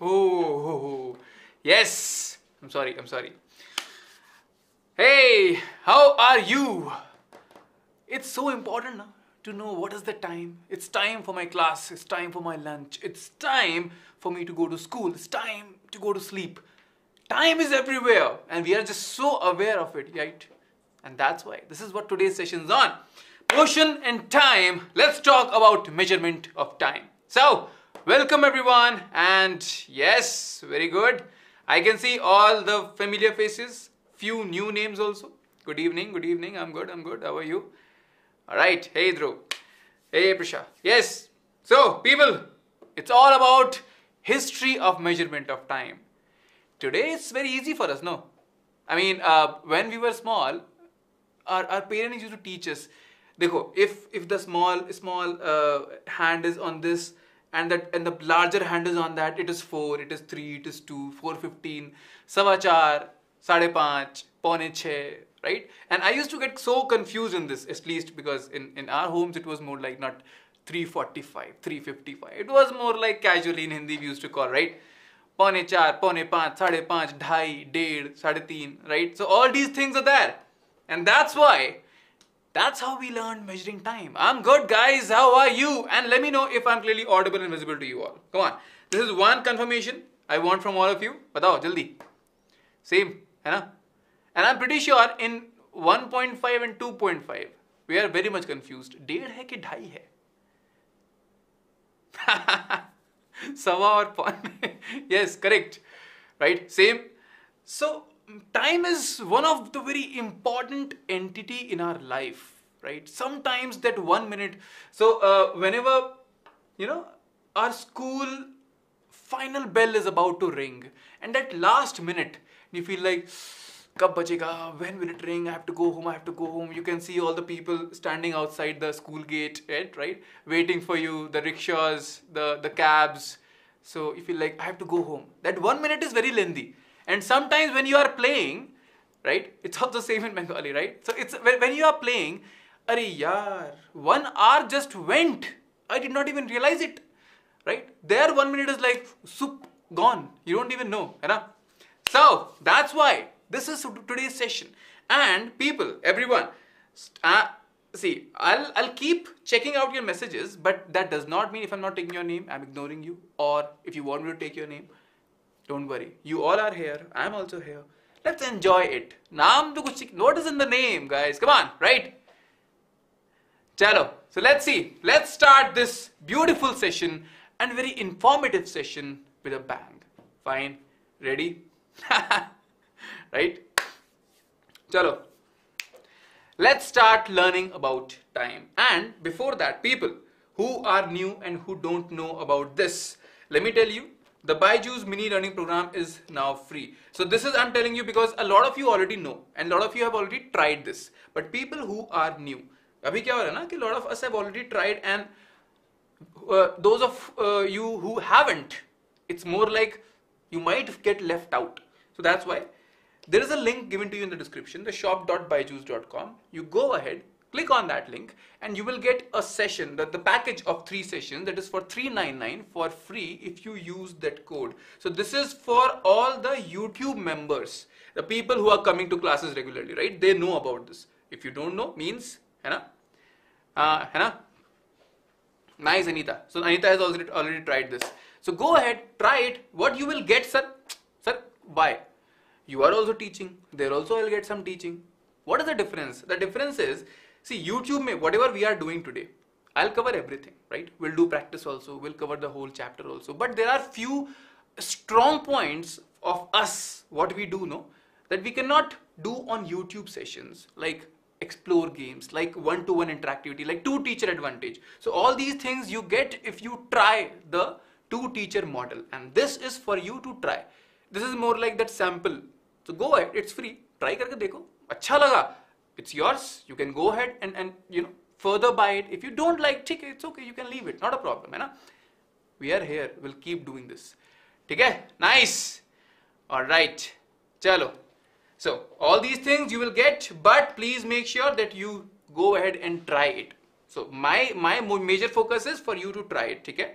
Oh, yes. I'm sorry. I'm sorry. Hey, how are you? It's so important to know what is the time. It's time for my class. It's time for my lunch. It's time for me to go to school. It's time to go to sleep. Time is everywhere, and we are just so aware of it, right? And that's why this is what today's session is on. Motion and time. Let's talk about measurement of time. So, welcome everyone, and yes, very good. I can see all the familiar faces, few new names also. Good evening, good evening. I'm good, I'm good. How are you? All right. Hey, Dhruv. Hey, Prisha. Yes. So, people, it's all about history of measurement of time. Today, it's very easy for us, no? I mean, uh, when we were small, our, our parents used to teach us. Dekho, if if the small small uh, hand is on this and that and the larger hand is on that, it is four, it is three, it is two, four fifteen, sawa char, sade panch, paune chhe, right? And I used to get so confused in this, at least because in, in our homes it was more like not 345, 355. It was more like casually in Hindi we used to call, right? Paune char, paune panch, sade panch, dhai, ded, sade teen, right? So all these things are there. And that's why, that's how we learned measuring time. I'm good, guys. How are you? And let me know if I'm clearly audible and visible to you all. Come on. This is one confirmation I want from all of you. Batao, jaldi. Same, hai na? And I'm pretty sure in 1.5 and 2.5, we are very much confused. Ded hai ki dhai hai? Sawa or pawn? yes, correct. Right? Same. So, time is one of the very important entity in our life right sometimes that one minute so uh, whenever you know our school final bell is about to ring and that last minute you feel like कब बचेगा when will it ring I have to go home I have to go home you can see all the people standing outside the school gate right, right waiting for you the rickshaws the the cabs so you feel like I have to go home that one minute is very lengthy And sometimes when you are playing, right, it's also same in Bengali, right? So it's when you are playing, are yaar, one hour just went. I did not even realize it, right? There one minute is like soup gone. You don't even know, right? So that's why this is today's session. And people, everyone, uh, see, I'll, I'll keep checking out your messages, but that does not mean if I'm not taking your name, I'm ignoring you, or if you want me to take your name, don't worry. You all are here. I'm also here. Let's enjoy it. Naam to kuch, what is in the name, guys? Come on, right? Chalo. So let's see. Let's start this beautiful session and very informative session with a bang. Fine. Ready? right? Chalo. Let's start learning about time. And before that, people who are new and who don't know about this, let me tell you, the Byju's mini learning program is now free. So this is I'm telling you because a lot of you already know and a lot of you have already tried this. But people who are new, अभी क्या हो रहा है ना कि lot of us have already tried and uh, those of uh, you who haven't, it's more like you might get left out. So that's why there is a link given to you in the description, the shop.byju's.com. You go ahead, click on that link and you will get a session That the package of three sessions that is for 399 for free if you use that code. So this is for all the youtube members the people who are coming to classes regularly right? They know about this. If you don't know means hannah uh, nice anita. So anita has already already tried this. So go ahead try it. What you will get sir? Sir why you are also teaching. There also i'll get some teaching. What is the difference? The difference is see, YouTube, may, whatever we are doing today, I'll cover everything, right? We'll do practice also. We'll cover the whole chapter also. But there are few strong points of us, what we do know, that we cannot do on YouTube sessions, like explore games, like one-to-one interactivity, like two teacher advantage. So all these things you get if you try the two teacher model. And this is for you to try. This is more like that sample. So go ahead, it's free. Try करके देखो. अच्छा लगा. It's yours. You can go ahead and, and you know further buy it. If you don't like, ठीक है, it's okay. You can leave it. Not a problem, है ना? We are here. We'll keep doing this. ठीक है? Nice. All right. चलो. So all these things you will get, but please make sure that you go ahead and try it. So my my major focus is for you to try it. ठीक है?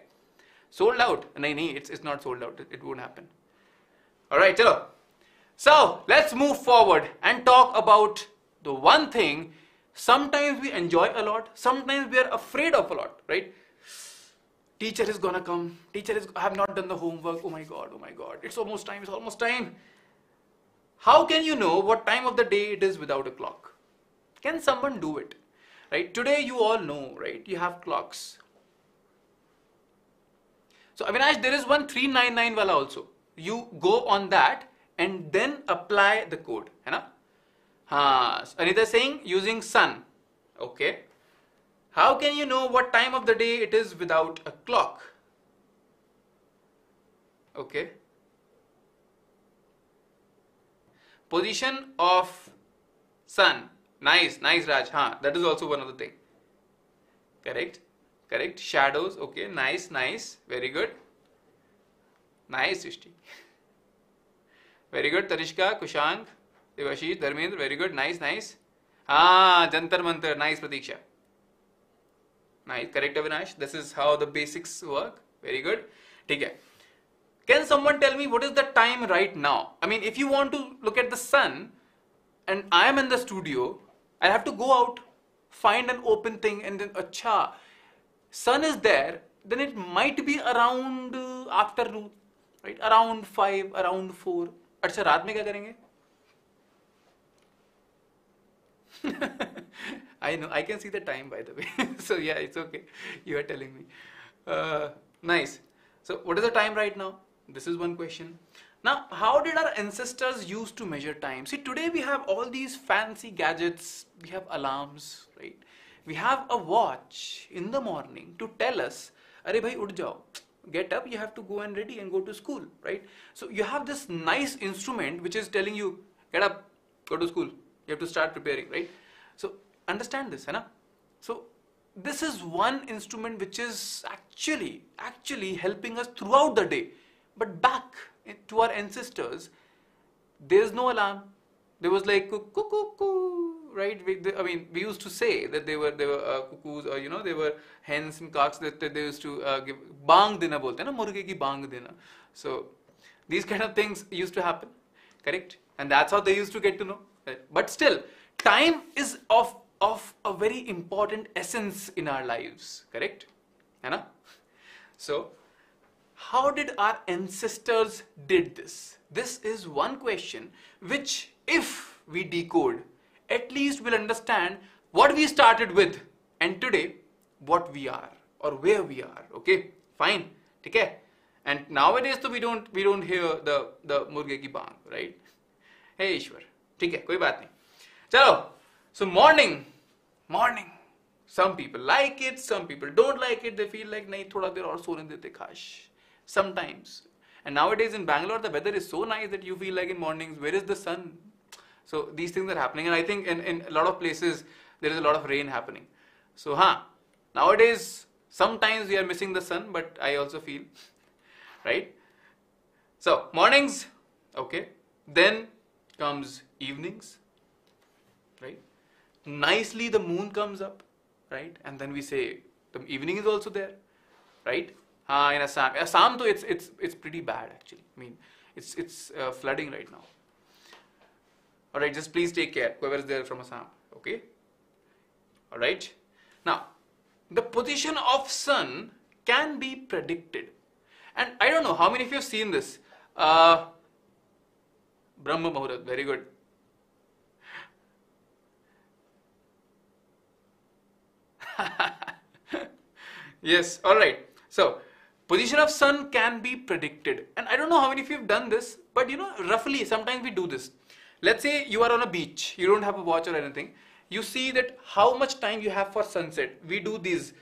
sold out nahi nahi it's, it's not sold out it, it won't happen all right chalo so let's move forward and talk about the one thing sometimes we enjoy a lot sometimes we are afraid of a lot right? Teacher is gonna come. Teacher is i have not done the homework. Oh my god oh my god. It's almost time it's almost time. How can you know what time of the day it is without a clock? Can someone do it? Right? Today you all know right? You have clocks. So avinash there is one 399 wala also. You go on that and then apply the code hai na ha anita saying using sun okay how can you know what time of the day it is without a clock? Okay. Position of sun. Nice, nice Raj. Huh, that is also one of the thing. Correct, correct. Shadows. Okay, nice, nice. Very good. Nice, Srishti. Very good. Tarishka, Kushank, Devashish Dharmendra very good nice nice हाँ Jantar Mantar nice Pratiksha. Nice correct Avinash. This is how the basics work very good ठीक है. Can someone tell me what is the time right now I mean if you want to look at the sun and I am in the studio I have to go out find an open thing and then अच्छा sun is there then it might be around afternoon right around five around four अच्छा रात में क्या करेंगे? I know, I can see the time by the way. so yeah, it's okay. You are telling me. Uh, nice. So what is the time right now? This is one question. Now, how did our ancestors used to measure time? See, today we have all these fancy gadgets. We have alarms, right? We have a watch in the morning to tell us, "Arey bhai, jao. Get up. You have to go and ready and go to school, right?" So you have this nice instrument which is telling you, "Get up, go to school. You have to start preparing, right?" So understand this, hai? So this is one instrument which is actually actually helping us throughout the day. But back to our ancestors, there's no alarm. There was like cuckoo, cuckoo, right? We, they, I mean, we used to say that they were they were uh, cuckoos or you know they were hens and cocks that, that they used to uh, give bang dina bolte na murge ki bang dina. So these kind of things used to happen, correct? And that's how they used to get to know. But still, time is of of a very important essence in our lives, correct? Anna? So, how did our ancestors did this? This is one question which if we decode, at least we'll understand what we started with and today what we are or where we are. Okay, fine. Okay. And nowadays so we don't we don't hear the the murge ki bang, right? Hey Ishwar. ठीक है कोई बात नहीं चलो so morning, morning. Some people like it, some people don't like it. They feel like नहीं थोड़ा देर और सोने देते खाश. Sometimes. And nowadays in Bangalore, the weather is so nice that you feel like in mornings, where is the sun? So these things are happening. And I think in, in a lot of places, there is a lot of rain happening. So, huh, nowadays, sometimes we are missing the sun, but I also feel, right? So, mornings, okay. Then comes evenings, right? nicely the moon comes up, right? And then we say the evening is also there, right? Uh, in Assam, Assam though it's it's it's pretty bad actually. I mean, it's it's uh, flooding right now. All right, just please take care. Whoever is there from Assam, okay? All right. Now, the position of sun can be predicted, and I don't know how many of you have seen this. Uh, Brahma Muhurat, very good. yes, alright. So, position of sun can be predicted. And I don't know how many of you have done this, but you know, roughly, sometimes we do this. Let's say you are on a beach, you don't have a watch or anything. You see that how much time you have for sunset. We do these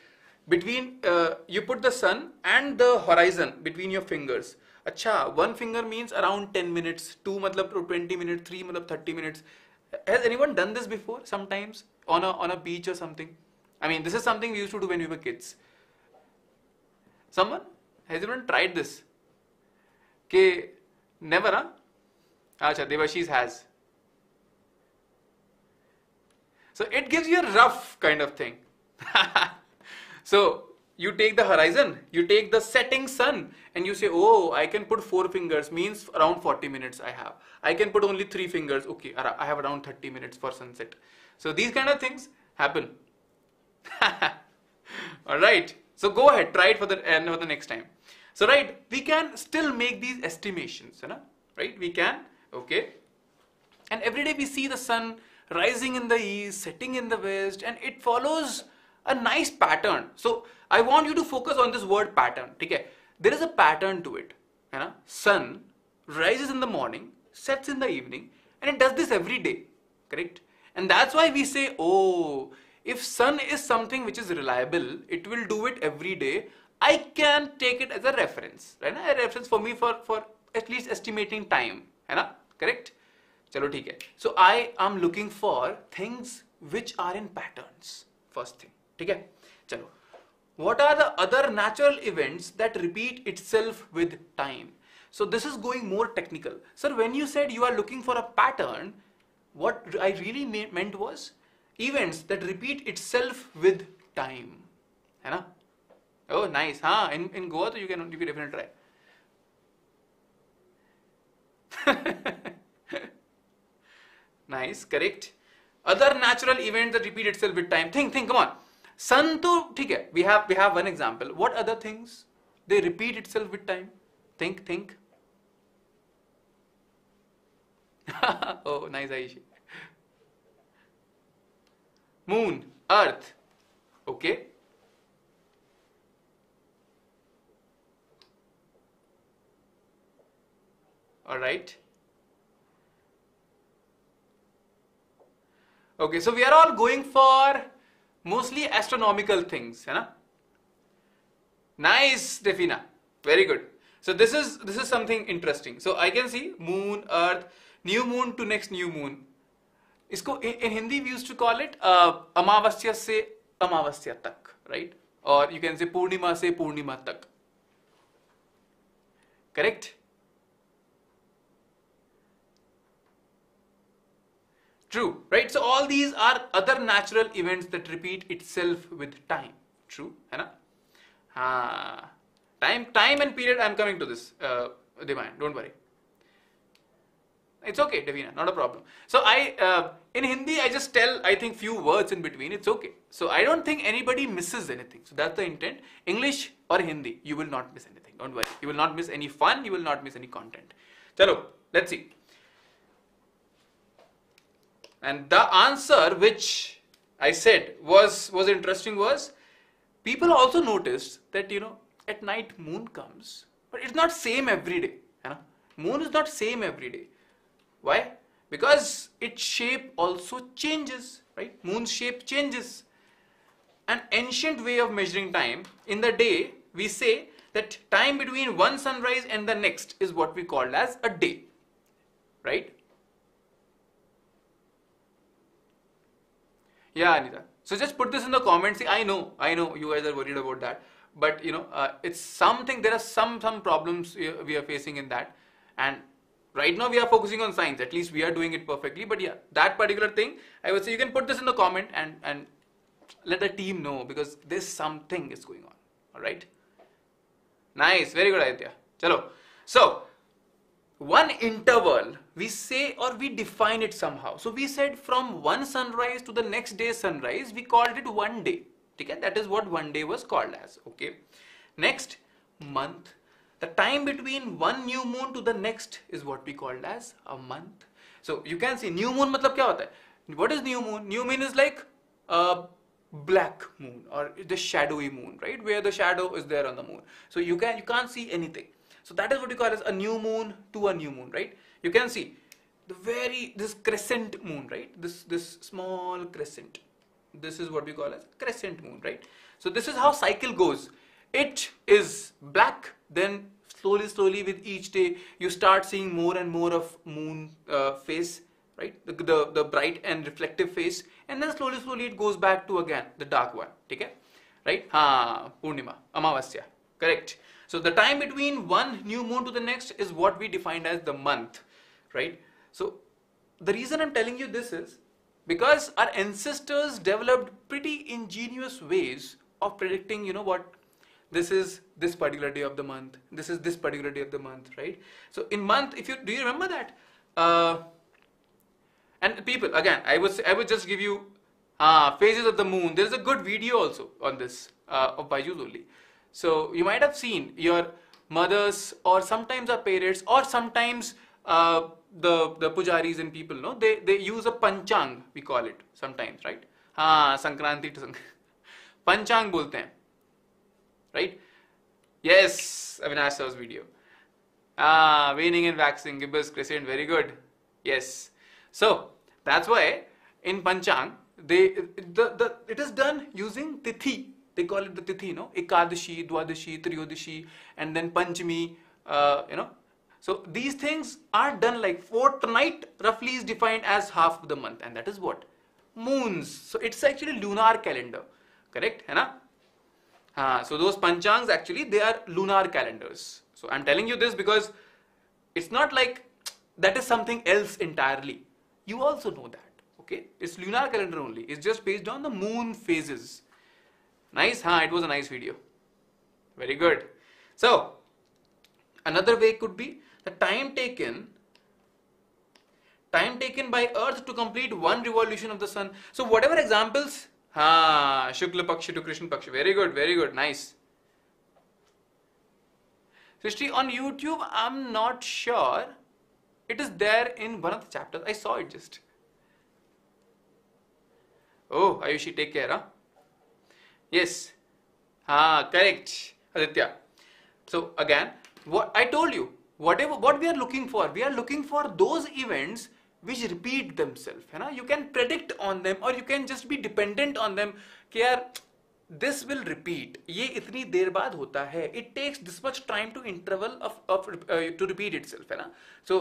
between, uh, you put the sun and the horizon between your fingers. Acha, one finger means around 10 minutes, two matlab 20 minutes, three matlab 30 minutes. Has anyone done this before? Sometimes on a on a beach or something? I mean, this is something we used to do when we were kids. Someone? Has anyone tried this? Okay, never, huh? Acha, Devashish has. So it gives you a rough kind of thing. so you take the horizon, you take the setting sun, and you say, oh, I can put four fingers, means around 40 minutes I have. I can put only three fingers, okay, I have around 30 minutes for sunset. So these kind of things happen. All right. So go ahead, try it for the end for the next time. So right, we can still make these estimations, you know, right? We can, okay. And every day we see the sun rising in the east, setting in the west, and it follows a nice pattern. So I want you to focus on this word pattern. Okay, there is a pattern to it. You know, sun rises in the morning, sets in the evening, and it does this every day. Correct? And that's why we say, oh, if sun is something which is reliable, it will do it every day. I can take it as a reference, right? A reference for me for for at least estimating time, है Correct? चलो ठीक है. So I am looking for things which are in patterns. First thing. ठीक है? चलो. What are the other natural events that repeat itself with time? So this is going more technical. Sir, when you said you are looking for a pattern, what I really meant was events that repeat itself with time. है ना? Oh, nice. हाँ, in, in Goa, so you can, you can definitely try. nice, correct. Other natural events that repeat itself with time. Think, think, come on. Sun to, ठीक है, we have, we have one example. What other things? They repeat itself with time. Think, think. oh, nice, Aishi. Moon, Earth. Okay. All right. Okay, so we are all going for mostly astronomical things, है ना? Nice, Defina. Very good. So this is this is something interesting. So I can see moon, earth, new moon to next new moon. इसको in Hindi we used to call it uh, अमावस्या से अमावस्या तक, right? Or you can say पूर्णिमा से पूर्णिमा तक. Correct? True, right? So all these are other natural events that repeat itself with time. True, है ना? हाँ. Time, time and period. I'm coming to this, uh, Divine. Don't worry. It's okay, Davina, not a problem. So I, uh, in Hindi, I just tell, I think, few words in between. It's okay. So I don't think anybody misses anything. So that's the intent. English or Hindi, you will not miss anything. Don't worry. You will not miss any fun. You will not miss any content. Chalo, let's see. And the answer which I said was, was interesting was people also noticed that, you know, at night moon comes, but it's not same every day. You know? Moon is not same every day. Why? Because its shape also changes, right? Moon's shape changes. An ancient way of measuring time, in the day, we say that time between one sunrise and the next is what we call as a day, right? Yeah, Anita. So just put this in the comments. See, I know, I know you guys are worried about that, but you know, uh, it's something. There are some some problems we are facing in that, and right now we are focusing on science. At least we are doing it perfectly. But yeah, that particular thing, I would say you can put this in the comment and and let the team know because this something is going on. All right. Nice, very good idea. Chalo. So one interval we say or we define it somehow so we said from one sunrise to the next day sunrise we called it one day okay that is what one day was called as okay next month the time between one new moon to the next is what we called as a month so you can see new moon matlab kya hota hai what is new moon new moon is like a black moon or the shadowy moon right where the shadow is there on the moon so you can you can't see anything so that is what you call as a new moon to a new moon, right? You can see the very, this crescent moon, right? This, this small crescent. This is what we call as crescent moon, right? So this is how cycle goes. It is black, then slowly, slowly with each day, you start seeing more and more of moon uh, face, right? The, the, the bright and reflective face. And then slowly, slowly it goes back to again, the dark one, okay? Right? Ha, Purnima, Amavasya, correct. So the time between one new moon to the next is what we defined as the month, right? So the reason I'm telling you this is because our ancestors developed pretty ingenious ways of predicting, you know, what this is this particular day of the month this is this particular day of the month right? So in month if you do you remember that? Uh, and people again i was i would just give you uh, phases of the moon. There's a good video also on this uh, of Byju's only so you might have seen your mothers or sometimes our parents or sometimes uh, the the pujaris and people no? They they use a panchang we call it sometimes right? Ah, Sankranti to Sankranti panchang बोलते right? Yes Avinash Sir's video. Ah waning and waxing gibbous crescent very good. Yes. So that's why in panchang they the, the it is done using tithi. They call it the tithi no? Ekadashi dwadashi triyodashi and then panchami uh, you know? So these things are done like fortnight roughly is defined as half of the month and that is what? Moons. So it's actually lunar calendar. Correct? Hai na uh, so those panchangs actually they are lunar calendars. So I'm telling you this because it's not like that is something else entirely. You also know that. Okay, it's lunar calendar only. It's just based on the moon phases. Nice, huh? It was a nice video. Very good. So another way could be the time taken time taken by earth to complete one revolution of the sun so whatever examples Ha, Shukla Pakshi to Krishna Pakshi. Very good, very good, nice. Srishti, on YouTube, I'm not sure. It is there in one of the chapters. I saw it just. Oh, Ayushi, take care, huh? Yes. Ah, correct, Aditya. So again, what I told you, whatever what we are looking for, we are looking for those events which repeat themselves है ना you can predict on them or you can just be dependent on them कि यार this will repeat ये इतनी देर बाद होता है it takes this much time to interval of, of uh, to repeat itself है ना so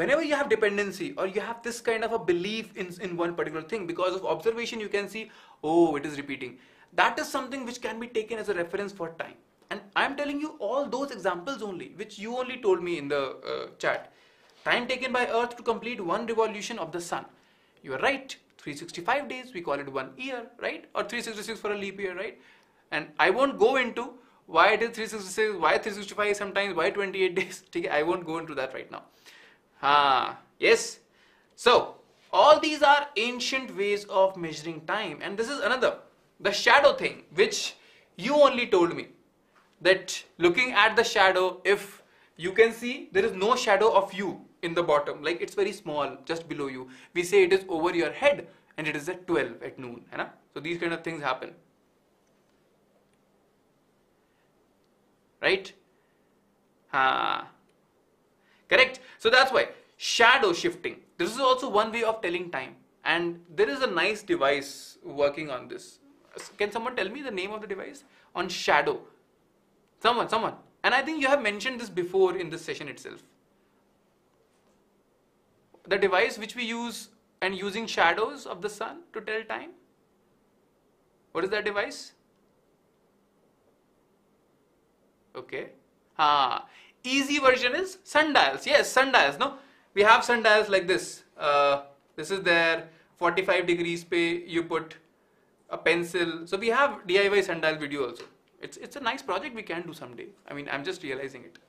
whenever you have dependency or you have this kind of a belief in, in one particular thing because of observation you can see oh it is repeating that is something which can be taken as a reference for time and i'm telling you all those examples only which you only told me in the uh, chat Time taken by Earth to complete one revolution of the Sun. You are right. 365 days, we call it one year, right? Or 366 for a leap year, right? And I won't go into why it is 366, why 365 sometimes, why 28 days. I won't go into that right now. Ah, yes. So, all these are ancient ways of measuring time. And this is another, the shadow thing, which you only told me. That looking at the shadow, if you can see there is no shadow of you in the bottom. Like it's very small just below you. We say it is over your head and it is at 12 at noon hai so these kind of things happen. Right? Ah correct. So that's why. Shadow shifting. This is also one way of telling time. And there is a nice device working on this. Can someone tell me the name of the device? On shadow. Someone someone. And i think you have mentioned this before in this session itself the device which we use and using shadows of the sun to tell time? What is that device? Okay. Ah, easy version is sundials. Yes, sundials. No, we have sundials like this. Uh, this is there. 45 degrees pay. You put a pencil. So we have DIY sundial video also. It's it's a nice project we can do someday. I mean, I'm just realizing it.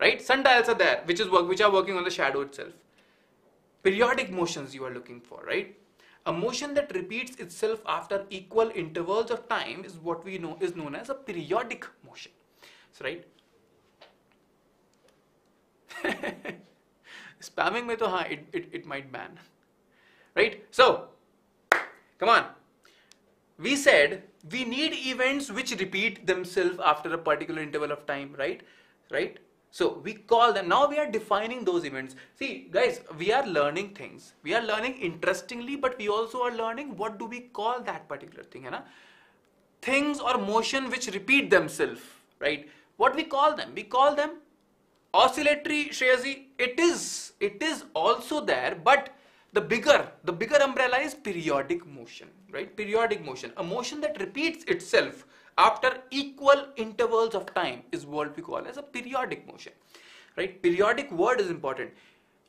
Right? Sundials are there, which is work, which are working on the shadow itself periodic motions you are looking for, right? A motion that repeats itself after equal intervals of time is what we know is known as a periodic motion. So, right? Spamming me to it, it, it might ban. Right? So, come on. We said we need events which repeat themselves after a particular interval of time, right? Right? So we call them, now we are defining those events. See guys, we are learning things. We are learning interestingly, but we also are learning what do we call that particular thing. Na? Things or motion which repeat themselves, right? What we call them? We call them oscillatory, Shreyazi. It is, it is also there, but the bigger, the bigger umbrella is periodic motion, right? Periodic motion, a motion that repeats itself after equal intervals of time is what we call as a periodic motion right periodic word is important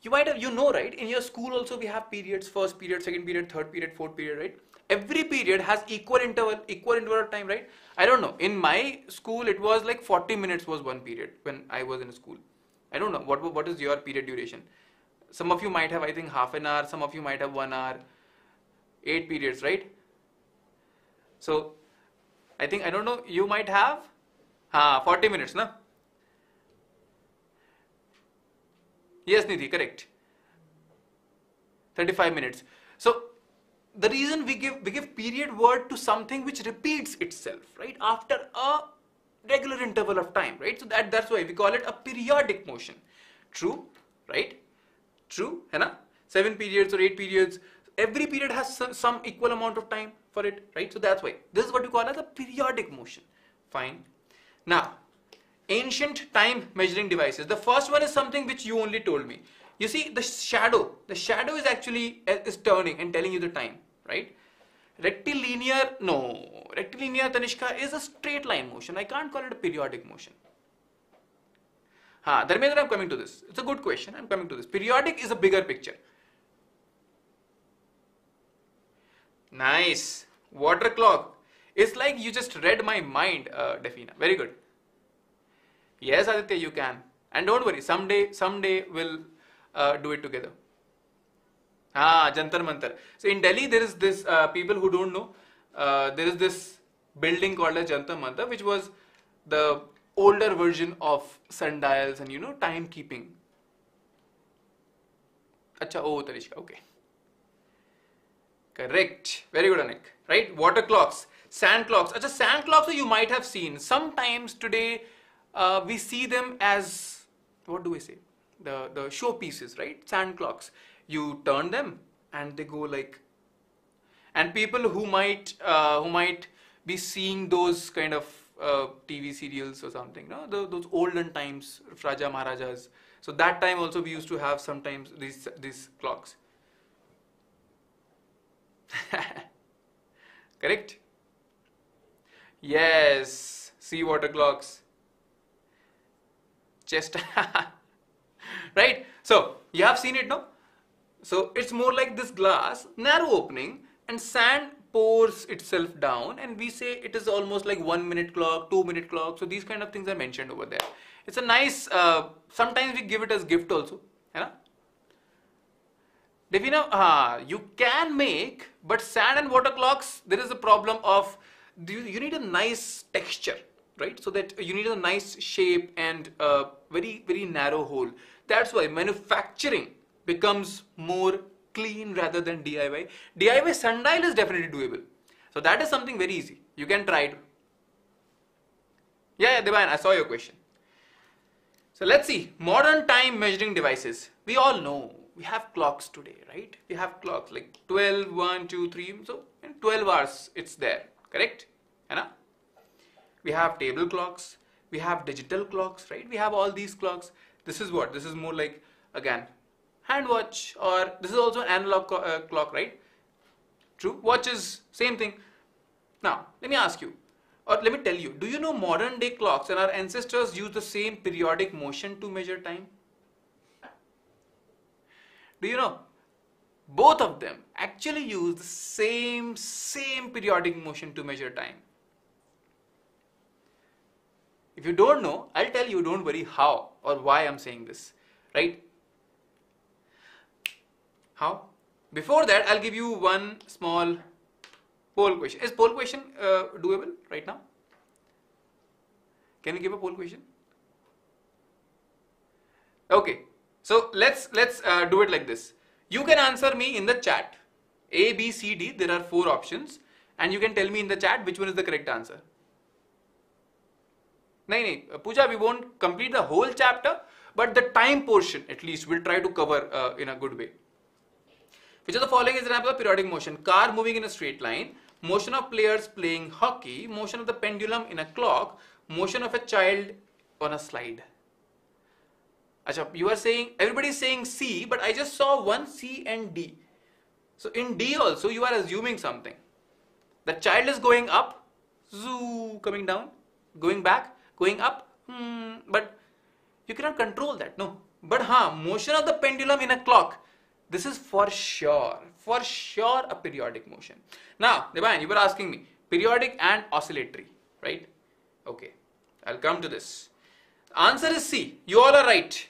you might have you know right in your school also we have periods first period second period third period fourth period right every period has equal interval, equal interval of time, right? I don't know. In my school, it was like 40 minutes was one period when I was in school. I don't know what what is your period duration. Some of you might have, I think, half an hour. Some of you might have one hour. Eight periods, right? So, I think I don't know. You might have, ah, 40 minutes, na? Yes, Nidhi, correct. 35 minutes. So the reason we give we give period word to something which repeats itself, right? After a regular interval of time, right? So that that's why we call it a periodic motion. True, right? True, है ना? Seven periods or eight periods. Every period has some, some equal amount of time for it, right? So that's why this is what we call as a periodic motion. Fine. Now, ancient time measuring devices. The first one is something which you only told me. You see the shadow, the shadow is actually uh, is turning and telling you the time, right? Rectilinear, no, rectilinear Tanishka is a straight line motion. I can't call it a periodic motion. Ha, Dharmendra, I'm coming to this. It's a good question. I'm coming to this. Periodic is a bigger picture. Nice. Water clock. It's like you just read my mind, uh, Defina. Very good. Yes, Aditya, you can. And don't worry, someday, someday we'll uh, do it together. Ah, Jantar Mantar. So in Delhi, there is this, uh, people who don't know, uh, there is this building called as Jantar Mantar, which was the older version of sundials and, you know, timekeeping. Acha, oh, Tarishka, okay. Correct. Very good, Anik. Right? Water clocks, sand clocks. Acha, sand clocks you might have seen. Sometimes today, uh, we see them as what do we say the the show pieces right sand clocks you turn them and they go like and people who might uh, who might be seeing those kind of uh, TV serials or something, no? The, those olden times, Raja Maharajas. So that time also we used to have sometimes these these clocks. Correct? Yes, sea water clocks. Chest. Right? So you have seen it no? So it's more like this glass narrow opening and sand pours itself down and we say it is almost like one minute clock two minute clock. So these kind of things are mentioned over there. It's a nice uh, sometimes we give it as gift also yeah Devina, uh, you can make, but sand and water clocks, there is a problem of you, you need a nice texture right? So that you need a nice shape and a very, very narrow hole. That's why manufacturing becomes more clean rather than DIY. DIY sundial is definitely doable. So that is something very easy. You can try it. Yeah, yeah Devan, I saw your question. So let's see, modern time measuring devices. We all know we have clocks today, right? We have clocks like 12, 1, 2, 3. So in 12 hours it's there, correct? Anna? we have table clocks, we have digital clocks, right? We have all these clocks. This is what? This is more like, again, hand watch or this is also analog uh, clock, right? True. Watches, same thing. Now, let me ask you, or let me tell you, do you know modern day clocks and our ancestors use the same periodic motion to measure time? Do you know? Both of them actually use the same, same periodic motion to measure time. If you don't know, I'll tell you, don't worry how or why I'm saying this, right? How? Before that, I'll give you one small poll question. Is poll question uh, doable right now? Can you give a poll question? Okay, so let's let's uh, do it like this. You can answer me in the chat. A, B, C, D. There are four options, and you can tell me in the chat which one is the correct answer. No, no, uh, Pooja, we won't complete the whole chapter, but the time portion at least we'll try to cover uh, in a good way. Which of the following is an example of periodic motion? Car moving in a straight line, motion of players playing hockey, motion of the pendulum in a clock, motion of a child on a slide. Achha, you are saying everybody is saying C but I just saw one C and D so in D also you are assuming something the child is going up zoo coming down going back going up hmm, but you cannot control that no but ha, motion of the pendulum in a clock This is for sure, for sure a periodic motion. Now, Devan, you were asking me, periodic and oscillatory, right? Okay, I'll come to this. Answer is C. You all are right.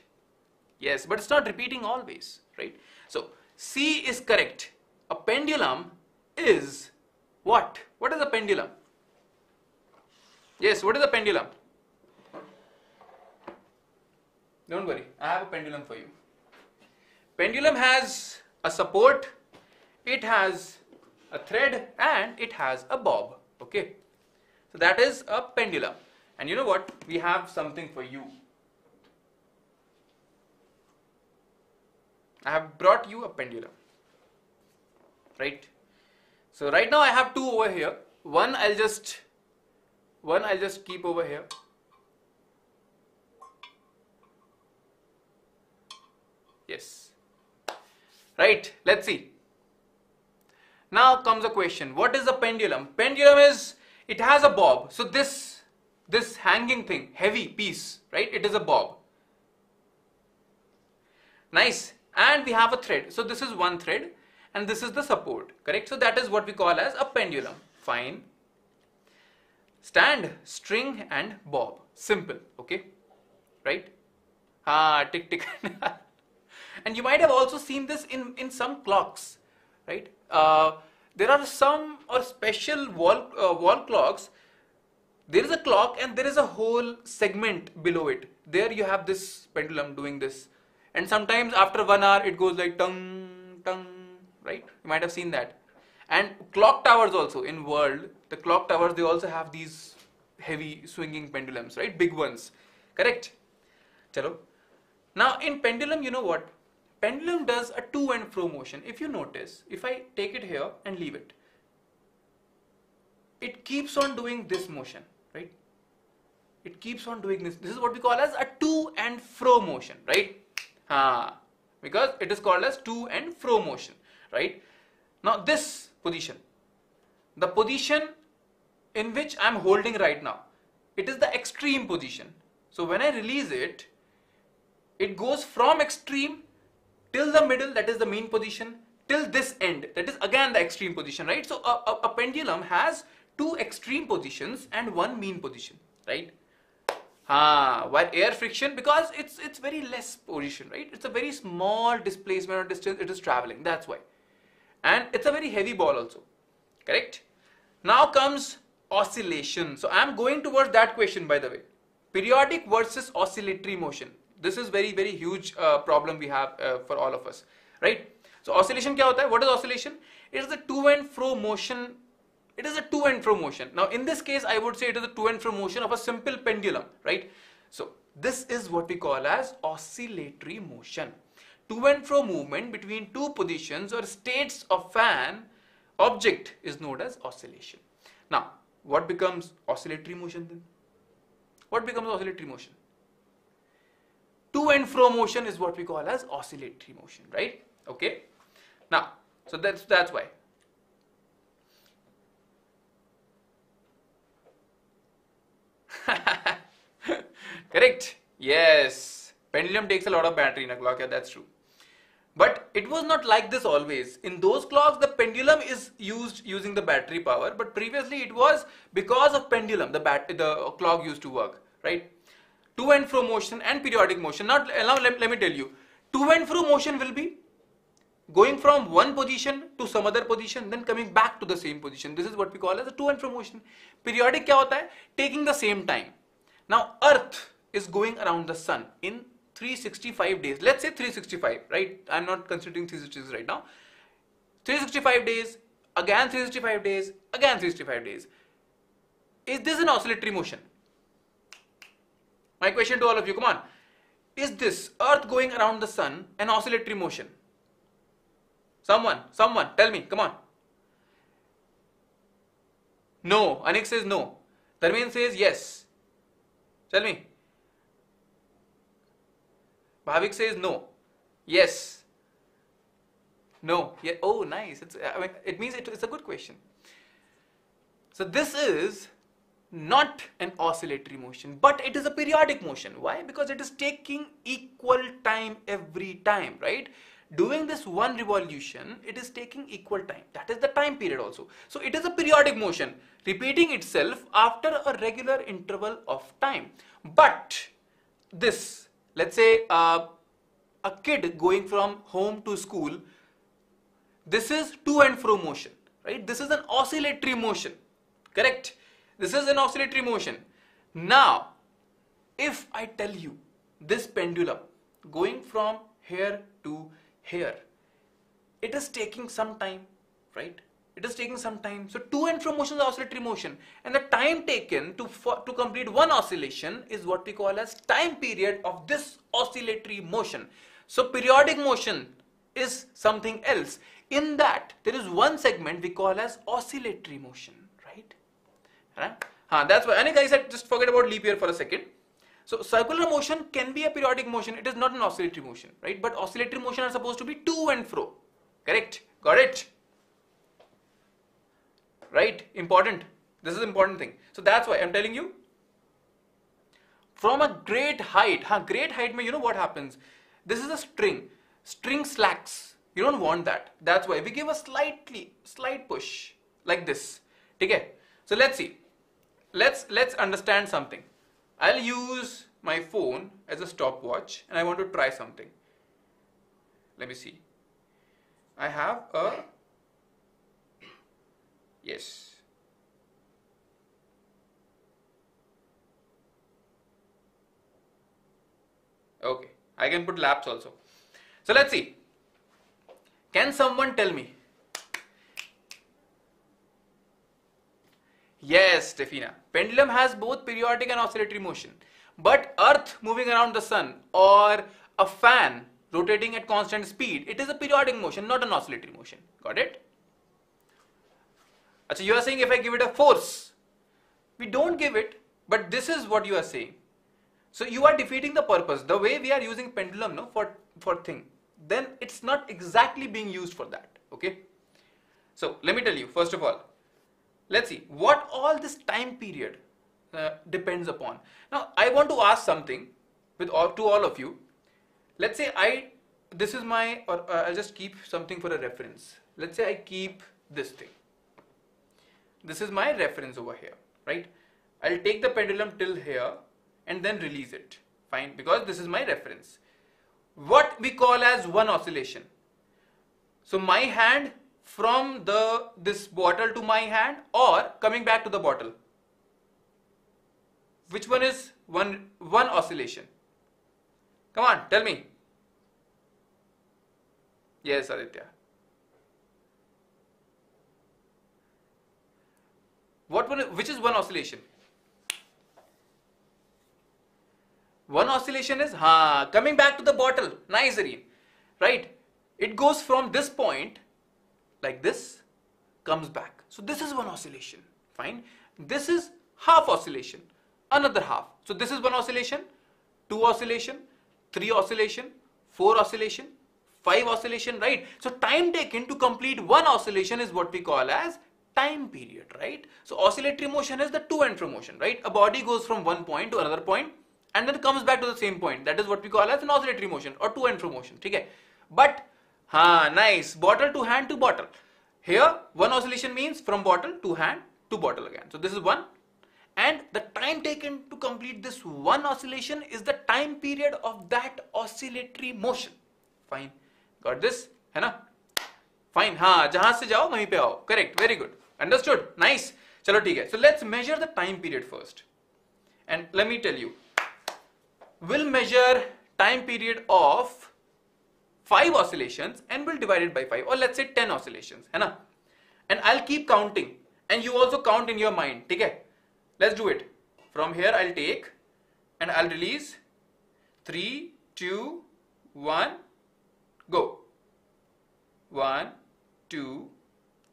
Yes, but it's not repeating always, right? So, C is correct. A pendulum is what? What is a pendulum? Yes, what is a pendulum? Don't worry, I have a pendulum for you. Pendulum has a support, it has a thread and it has a bob. Okay, so that is a pendulum. And you know what? We have something for you. I have brought you a pendulum. Right? So right now I have two over here. One I'll just one I'll just keep over here. Yes. Right, let's see. Now comes a question. What is a pendulum? Pendulum is it has a bob. So this this hanging thing, heavy piece, right? It is a bob. Nice. And we have a thread. So this is one thread and this is the support, correct? So that is what we call as a pendulum. Fine. Stand, string and bob. Simple, okay? Right? Ah, tick tick. and you might have also seen this in, in some clocks, right? Uh, there are some or special wall, uh, wall clocks there is a clock and there is a whole segment below it. There you have this pendulum doing this. And sometimes after one hour it goes like tung, tung, right? You might have seen that. And clock towers also in world, the clock towers, they also have these heavy swinging pendulums, right? Big ones. Correct? Chalo. Now in pendulum, you know what? Pendulum does a to and fro motion. If you notice, if I take it here and leave it, it keeps on doing this motion right? It keeps on doing this. This is what we call as a to and fro motion, right? Ah, because it is called as to and fro motion, right? Now this position, the position in which I am holding right now, it is the extreme position. So when I release it, it goes from extreme till the middle, that is the mean position, till this end, that is again the extreme position, right? So a, a, a pendulum has two extreme positions and one mean position, right? Ah, while air friction, because it's it's very less position, right? It's a very small displacement or distance it is traveling, that's why. And it's a very heavy ball also, correct? Now comes oscillation. So I'm going towards that question by the way. Periodic versus oscillatory motion. This is very very huge uh, problem we have uh, for all of us, right? So oscillation? What is oscillation? It is the to and fro motion it is a to and fro motion. Now in this case I would say it is a to and fro motion of a simple pendulum, right? So this is what we call as oscillatory motion. To and fro movement between two positions or states of an object is known as oscillation. Now what becomes oscillatory motion then? What becomes oscillatory motion? To and fro motion is what we call as oscillatory motion, right? Okay. Now, so that's that's why Correct? Yes. Pendulum takes a lot of battery in a clock. Yeah, that's true. But it was not like this always. In those clocks, the pendulum is used using the battery power. But previously, it was because of pendulum, the, bat the clock used to work, right? To and fro motion and periodic motion. Not now let, let me tell you. To and fro motion will be going from one position to some other position then coming back to the same position. This is what we call as a to and fro motion. Periodic kya hota hai? Taking the same time. Now earth is going around the sun in 365 days. Let's say 365 right? I'm not considering 366 right now. 365 days again 365 days again 365 days. Is this an oscillatory motion? My question to all of you come on. Is this earth going around the sun an oscillatory motion Someone, someone, tell me, come on. No. Anik says no. Dharmen says yes. Tell me. Bhavik says no. Yes. No. Yeah. Oh, nice. It's, I mean, it means it, it's a good question. So this is not an oscillatory motion, but it is a periodic motion. Why? Because it is taking equal time every time, right? Doing this one revolution, it is taking equal time. That is the time period also. So it is a periodic motion repeating itself after a regular interval of time. But this, let's say uh, a kid going from home to school, this is to and fro motion, right? This is an oscillatory motion, correct? This is an oscillatory motion. Now, if I tell you this pendulum going from here to here, it is taking some time, right? It is taking some time. So to and from motion is oscillatory motion. And the time taken to, to complete one oscillation is what we call as time period of this oscillatory motion. So periodic motion is something else. In that, there is one segment we call as oscillatory motion, right? Right? Huh, that's why, and guys, said just forget about leap year for a second. So circular motion can be a periodic motion. It is not an oscillatory motion, right? But oscillatory motion are supposed to be to and fro. Correct? Got it? Right? Important. This is important thing. So that's why I'm telling you. From a great height, huh, great height, may you know what happens? This is a string. String slacks. You don't want that. That's why we give a slightly, slight push like this. Okay. So let's see. Let's let's understand something. I'll use my phone as a stopwatch and I want to try something. Let me see. I have a yes. Okay, I can put laps also. So let's see. Can someone tell me? Yes, Stefina. Pendulum has both periodic and oscillatory motion. But Earth moving around the Sun or a fan rotating at constant speed, it is a periodic motion, not an oscillatory motion. Got it? So you are saying if I give it a force, we don't give it, but this is what you are saying. So you are defeating the purpose. The way we are using pendulum no, for, for thing, then it's not exactly being used for that. Okay. So let me tell you, first of all, let's see what all this time period uh, depends upon. Now I want to ask something with all, to all of you. Let's say I, this is my, or uh, I'll just keep something for a reference. Let's say I keep this thing. This is my reference over here, right? I'll take the pendulum till here and then release it. Fine, because this is my reference. What we call as one oscillation. So my hand from the this bottle to my hand or coming back to the bottle. Which one is one one oscillation? Come on, tell me. Yes, Aditya. What one? Which is one oscillation? One oscillation is ha coming back to the bottle. Nice, Areen. Right? It goes from this point like this, comes back. So this is one oscillation. Fine. This is half oscillation. Another half. So this is one oscillation, two oscillation, three oscillation, four oscillation, five oscillation, right? So time taken to complete one oscillation is what we call as time period, right? So oscillatory motion is the to and motion, right? A body goes from one point to another point and then comes back to the same point. That is what we call as an oscillatory motion or to and motion, okay? But, ha, nice, bottle to hand to bottle. Here, one oscillation means from bottle to hand to bottle again. So this is one. And the time taken to complete this one oscillation is the time period of that oscillatory motion. Fine. Got this? है ना? Fine. हाँ जहाँ से जाओ वहीं पे आओ. Correct. Very good. Understood? Nice. चलो ठीक है. So let's measure the time period first. And let me tell you, we'll measure time period of 5 oscillations and we'll divide it by 5 or let's say 10 oscillations है ना? And I'll keep counting and you also count in your mind. ठीक है? Let's do it. From here I'll take and I'll release 3, 2, 1, go. 1, 2,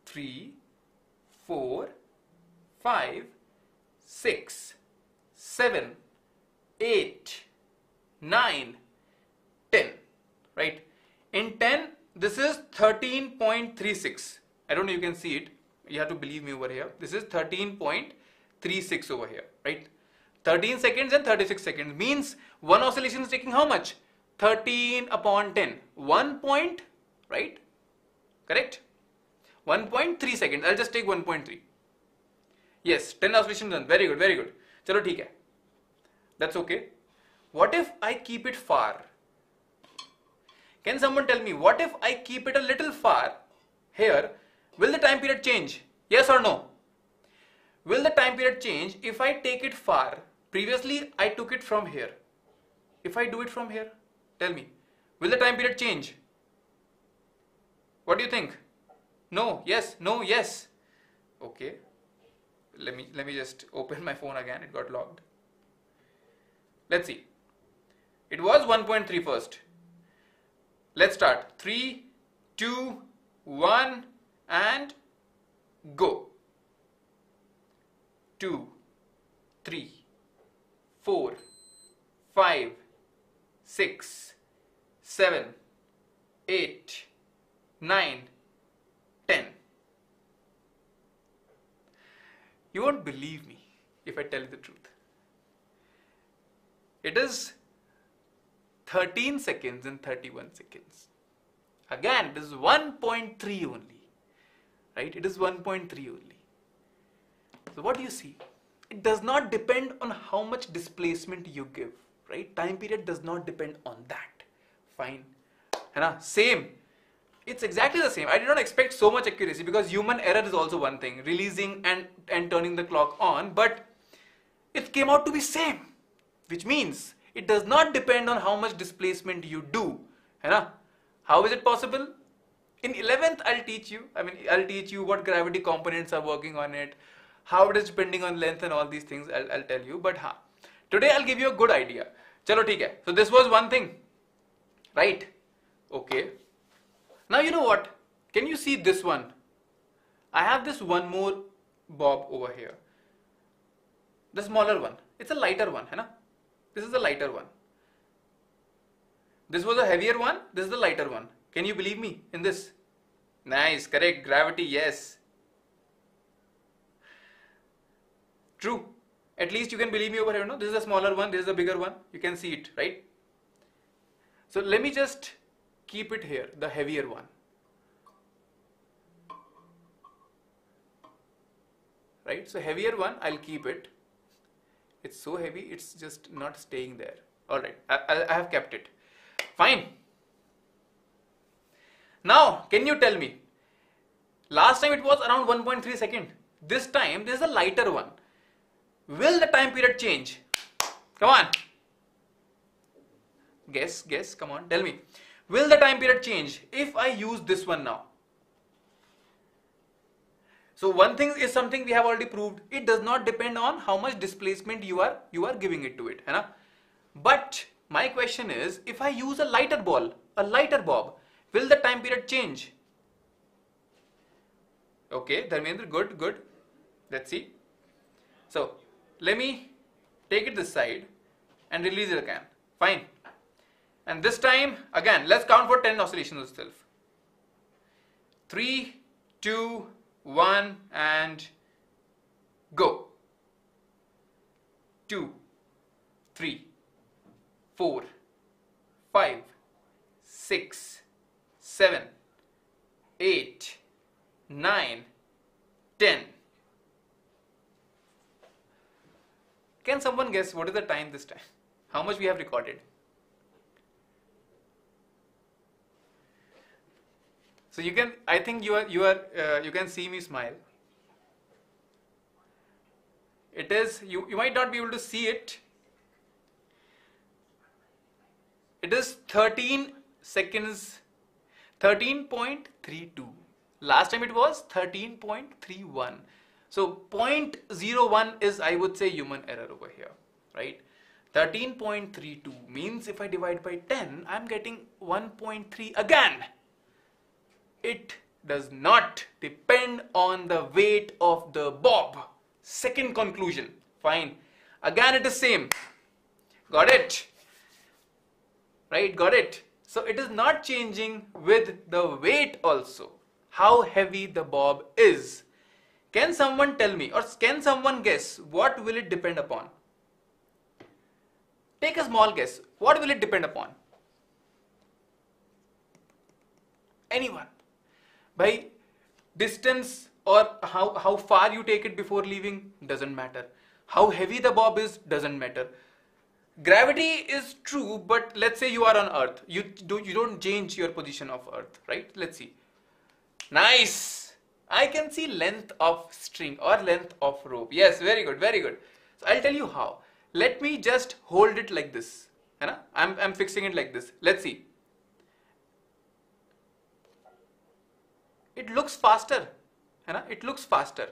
3, 4, 5, 6, 7, 8, 9, 10, right? In 10, this is 13.36. I don't know you can see it. You have to believe me over here. This is 13.36 over here, right? 13 seconds and 36 seconds means one oscillation is taking how much? 13 upon 10. 1.36 right? Correct? 1.3 seconds. I'll just take 1.3. Yes, 10 oscillations done. Very good, very good. Chalo, theek hai. That's okay. What if I keep it far? Can someone tell me what if I keep it a little far here? Will the time period change? Yes or no? Will the time period change if I take it far? Previously, I took it from here. If I do it from here, tell me, will the time period change? What do you think? No, yes, no, yes. Okay. Let me let me just open my phone again. It got locked. Let's see. It was 1.3 first. Let's start. 3, 2, 1 and go. 2, 3, 4, 5, 6, 7, 8, 9, 10. You won't believe me if I tell you the truth. It is 13 seconds and 31 seconds. Again, it is 1.3 only. Right? It is 1.3 only. So what do you see? It does not depend on how much displacement you give. Right? Time period does not depend on that. Fine. And same. It's exactly the same. I did not expect so much accuracy because human error is also one thing. Releasing and, and turning the clock on. But it came out to be same. Which means it does not depend on how much displacement you do. Hai How is it possible? In 11th, I'll teach you. I mean, I'll teach you what gravity components are working on it, how it is depending on length and all these things. I'll, I'll tell you. But ha, today I'll give you a good idea. Chalo, theek hai. So this was one thing, right? Okay. Now you know what? Can you see this one? I have this one more bob over here. The smaller one. It's a lighter one, hai na? This is the lighter one. This was a heavier one. This is the lighter one. Can you believe me in this? Nice, correct. Gravity, yes. True. At least you can believe me over here. No, this is a smaller one. This is a bigger one. You can see it, right? So let me just keep it here, the heavier one. Right? So heavier one, I'll keep it it's so heavy it's just not staying there. All right I, I have kept it. Fine. Now can you tell me? Last time it was around 1.3 second. This time there's a lighter one. Will the time period change? Come on. Guess guess come on tell me. Will the time period change if I use this one now so one thing is something we have already proved. It does not depend on how much displacement you are you are giving it to it. Na? But my question is, if I use a lighter ball, a lighter bob, will the time period change? Okay, Dharmendra, good, good. Let's see. So let me take it this side and release it again. Fine. And this time, again, let's count for 10 oscillations itself. 3, 2, one and go. Two, three, four, five, six, seven, eight, nine, ten. Can someone guess what is the time this time? How much we have recorded? So you can, I think you are, you are, uh, you can see me smile. It is, you, you might not be able to see it. It is 13 seconds, 13.32. Last time it was 13.31. So 0.01 is, I would say, human error over here, right? 13.32 means if I divide by 10, I'm getting 1.3 again it does not depend on the weight of the bob. Second conclusion. Fine. Again, it is the same. Got it? Right? Got it? So it is not changing with the weight also. How heavy the bob is. Can someone tell me or can someone guess what will it depend upon? Take a small guess. What will it depend upon? anyone. By distance or how, how far you take it before leaving doesn't matter. How heavy the bob is doesn't matter. Gravity is true, but let's say you are on Earth. You, do, you don't change your position of Earth, right? Let's see. Nice. I can see length of string or length of rope. Yes, very good, very good. So I'll tell you how. Let me just hold it like this. I'm, I'm fixing it like this. Let's see. It looks faster. It looks faster.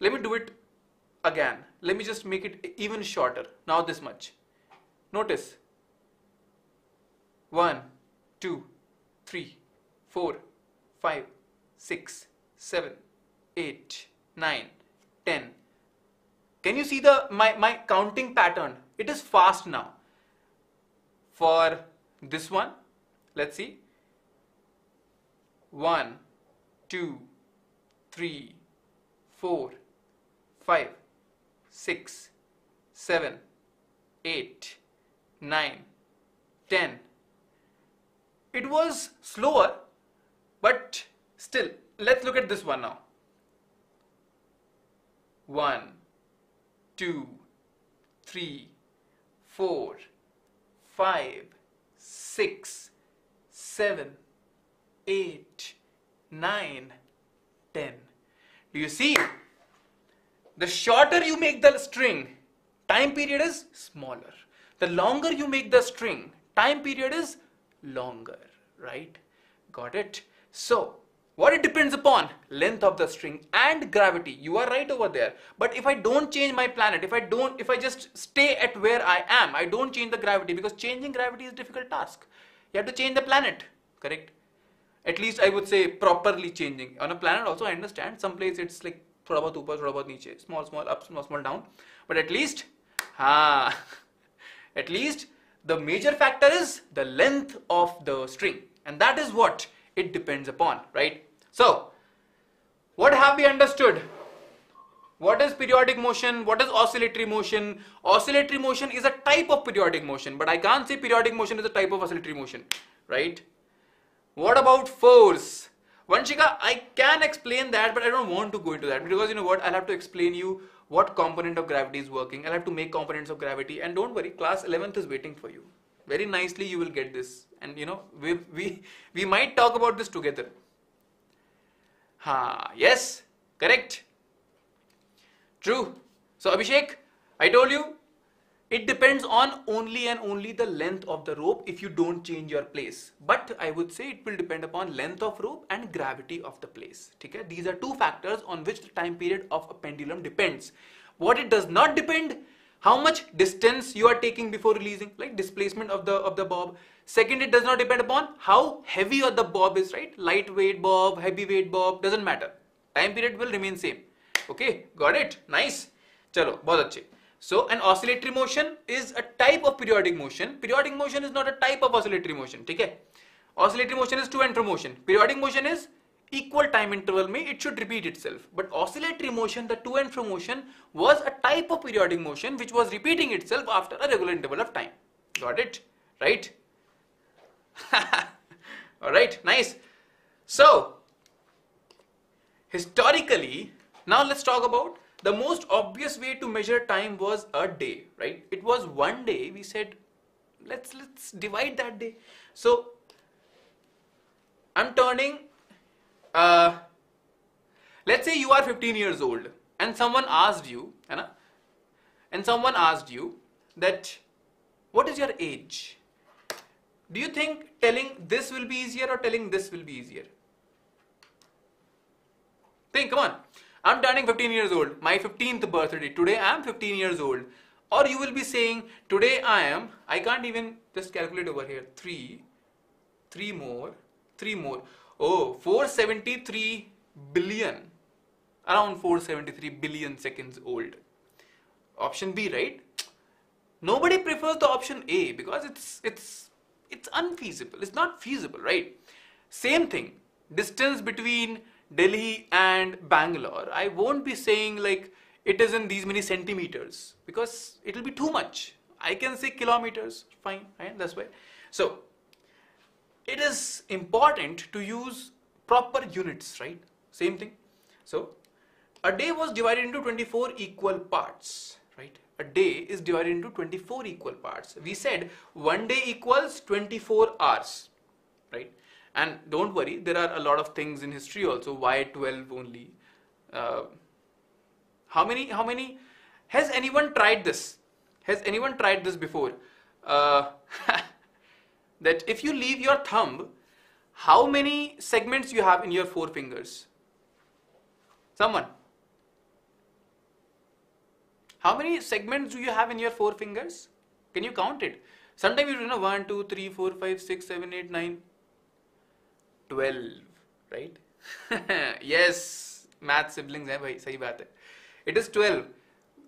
Let me do it again. Let me just make it even shorter. Now this much. Notice. 1, 2, 3, 4, 5, 6, 7, 8, 9, 10. Can you see the my, my counting pattern? It is fast now. For this one, let's see. 1, 2, 3, 4, 5, 6, 7, 8, 9, 10. It was slower, but still, let's look at this one now. 1, 2, 3, 4, 5, 6, 7, 8, 9, 10. Do you see? The shorter you make the string, time period is smaller. The longer you make the string, time period is longer, right? Got it? So, what it depends upon? Length of the string and gravity. You are right over there. But if I don't change my planet, if I don't, if I just stay at where I am, I don't change the gravity because changing gravity is a difficult task. You have to change the planet, correct? At least I would say properly changing. On a planet also I understand. Some place it's like थोड़ा बहुत ऊपर थोड़ा बहुत नीचे small small up small small down but at least हाँ at least the major factor is the length of the string and that is what it depends upon right so what have we understood what is periodic motion what is oscillatory motion oscillatory motion is a type of periodic motion but i can't say periodic motion is a type of oscillatory motion right What about force Vanshika, I can explain that, but I don't want to go into that because you know what? I'll have to explain you what component of gravity is working. I'll have to make components of gravity, and don't worry, class 11th is waiting for you. Very nicely, you will get this, and you know we we we might talk about this together. Ha, yes, correct. True. So Abhishek, I told you it depends on only and only the length of the rope if you don't change your place. But I would say it will depend upon length of rope and gravity of the place. Okay? These are two factors on which the time period of a pendulum depends. What it does not depend, how much distance you are taking before releasing, like displacement of the of the bob. Second, it does not depend upon how heavy the bob is, right? Lightweight bob, heavyweight bob, doesn't matter. Time period will remain same. Okay, got it? Nice. Chalo, बहुत अच्छे. So an oscillatory motion is a type of periodic motion. Periodic motion is not a type of oscillatory motion. Okay? Oscillatory motion is two and fro motion. Periodic motion is equal time interval may it should repeat itself. But oscillatory motion, the to and fro motion was a type of periodic motion which was repeating itself after a regular interval of time. Got it? Right? Alright, nice. So, historically, now let's talk about the most obvious way to measure time was a day, right? It was one day. We said, let's let's divide that day. So I'm turning. Uh, let's say you are 15 years old, and someone asked you, and someone asked you that, what is your age? Do you think telling this will be easier or telling this will be easier? Think, come on. I'm turning 15 years old, my 15th birthday. Today I am 15 years old. Or you will be saying, today I am, I can't even just calculate over here, 3, 3 more, 3 more. Oh, 473 billion, around 473 billion seconds old. Option B, right? Nobody prefers the option A because it's, it's, it's unfeasible. It's not feasible, right? Same thing, distance between Delhi and Bangalore, I won't be saying like it is in these many centimeters because it will be too much. I can say kilometers, fine, right? That's why. So, it is important to use proper units, right? Same thing. So a day was divided into 24 equal parts, right? A day is divided into 24 equal parts. We said one day equals 24 hours, right? And don't worry, there are a lot of things in history also. Why 12 only? Uh, how many? How many? Has anyone tried this? Has anyone tried this before? Uh, that if you leave your thumb, how many segments you have in your four fingers? Someone. How many segments do you have in your four fingers? Can you count it? Sometimes you know 1, 2, 3, 4, 5, 6, 7, 8, 9, 12, right? yes, math siblings hai bhai, sahi baat hai. It is 12.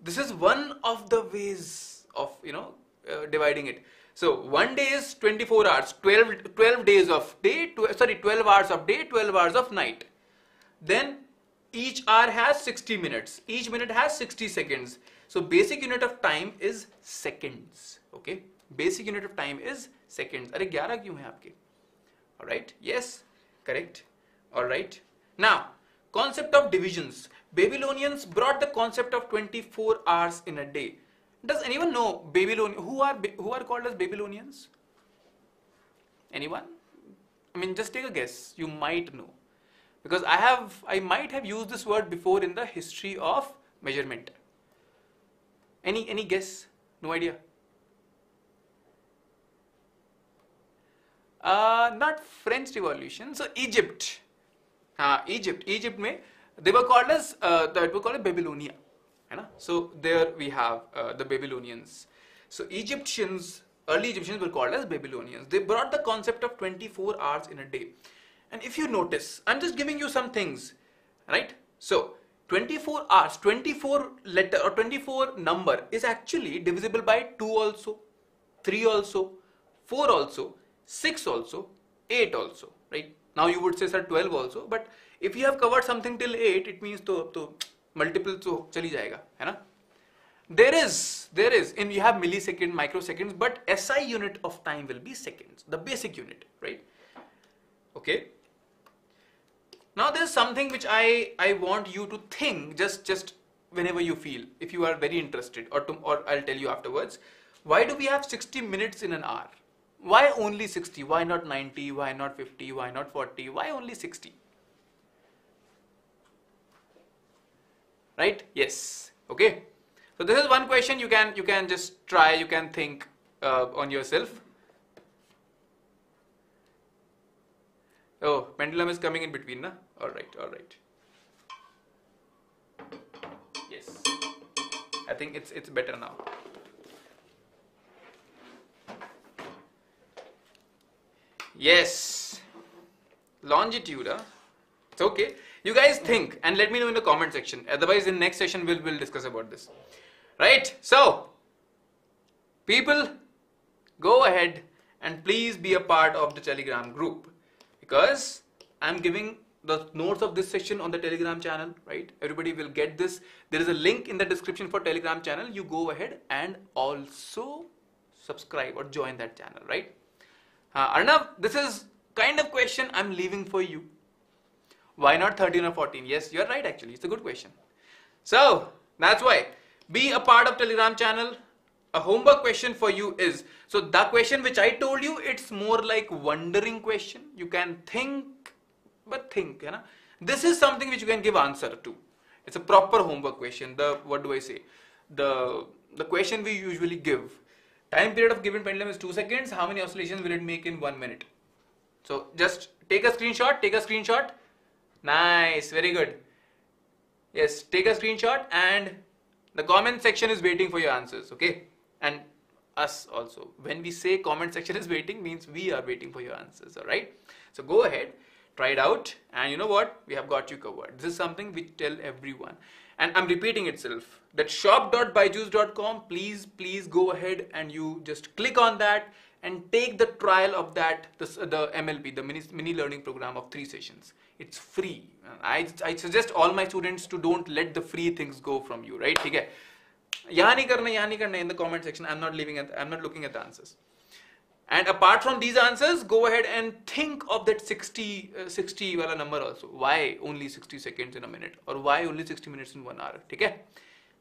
This is one of the ways of, you know, uh, dividing it. So one day is 24 hours, 12, 12 days of day, 12, sorry, 12 hours of day, 12 hours of night. Then each hour has 60 minutes. Each minute has 60 seconds. So basic unit of time is seconds. Okay. Basic unit of time is seconds. अरे 11 क्यों है आपके? All right. Yes. Correct. All right. Now, concept of divisions. Babylonians brought the concept of 24 hours in a day. Does anyone know Babylon? Who are who are called as Babylonians? Anyone? I mean, just take a guess. You might know because I have I might have used this word before in the history of measurement. Any any guess? No idea. Uh, not French Revolution. So Egypt. Uh, Egypt. Egypt में they were called as uh, they were called Babylonia. So there we have uh, the Babylonians. So Egyptians, early Egyptians were called as Babylonians. They brought the concept of 24 hours in a day. And if you notice, I'm just giving you some things, right? So 24 hours, 24 letter or 24 number is actually divisible by 2 also, 3 also, 4 also, 6 also, 8 also, right? Now you would say sir 12 also, but if you have covered something till 8, it means to, to multiple so chali jayega, hai na? There is, there is, and you have millisecond, microseconds, but SI unit of time will be seconds, the basic unit, right? Okay. Now there's something which I, I want you to think just, just whenever you feel, if you are very interested, or, to, or I'll tell you afterwards. Why do we have 60 minutes in an hour? Why only 60 why not 90 why not 50 why not 40 why only 60 right? Yes. Okay. So this is one question you can you can just try you can think uh, on yourself. Oh pendulum is coming in between na? All right all right. Yes. I think it's it's better now yes longitude it's okay you guys think and let me know in the comment section. Otherwise, in next session, we'll, we'll discuss about this. Right? So, people, go ahead and please be a part of the Telegram group because I'm giving the notes of this session on the Telegram channel, right? Everybody will get this. There is a link in the description for Telegram channel. You go ahead and also subscribe or join that channel, right? Uh, Arnav, this is kind of question I'm leaving for you. Why not 13 or 14? Yes, you're right actually. It's a good question. So, that's why. Be a part of Telegram channel. A homework question for you is, so the question which I told you, it's more like wondering question. You can think, but think, you know. This is something which you can give answer to. It's a proper homework question. The, what do I say? The, the question we usually give. Time period of given pendulum is 2 seconds. How many oscillations will it make in 1 minute? So just take a screenshot, take a screenshot Nice, very good. Yes, take a screenshot and the comment section is waiting for your answers, okay? And us also. When we say comment section is waiting means we are waiting for your answers, alright? So go ahead, try it out and you know what? We have got you covered. This is something we tell everyone and I'm repeating itself that shop.byjus.com please please go ahead and you just click on that and take the trial of that the, the MLP the mini, mini learning program of three sessions. It's free. I, I suggest all my students to don't let the free things go from you right? Okay. नहीं करना नहीं in the comment section. I'm not leaving at, I'm not looking at the answers and apart from these answers go ahead and think of that 60 uh, 60 wala number also. Why only 60 seconds in a minute? Or why only 60 minutes in one hour? Okay?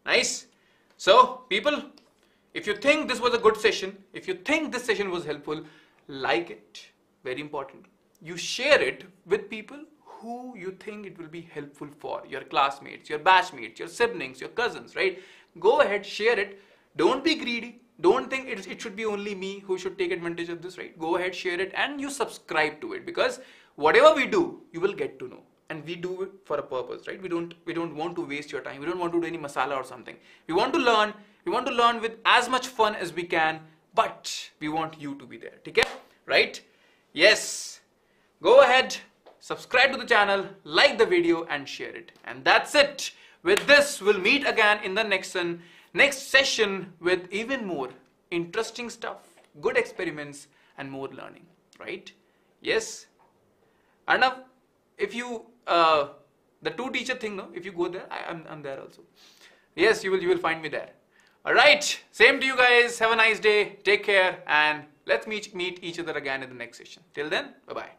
Nice. So people if you think this was a good session if you think this session was helpful like it. Very important. You share it with people who you think it will be helpful for. Your classmates your batchmates your siblings your cousins right? Go ahead share it. Don't be greedy don't think it, it should be only me who should take advantage of this right? Go ahead share it and you subscribe to it because whatever we do you will get to know. And we do it for a purpose right? We don't we don't want to waste your time. We don't want to do any masala or something. We want to learn. We want to learn with as much fun as we can but we want you to be there okay? Right? Yes. Go ahead. Subscribe to the channel like the video and share it. And that's it. With this we'll meet again in the next one next session with even more interesting stuff, good experiments, and more learning, right? Yes. Arnav, if you, uh, the two teacher thing, no, if you go there, I, am I'm, I'm there also. Yes, you will, you will find me there. All right. Same to you guys. Have a nice day. Take care. And let's meet, meet each other again in the next session. Till then, bye-bye.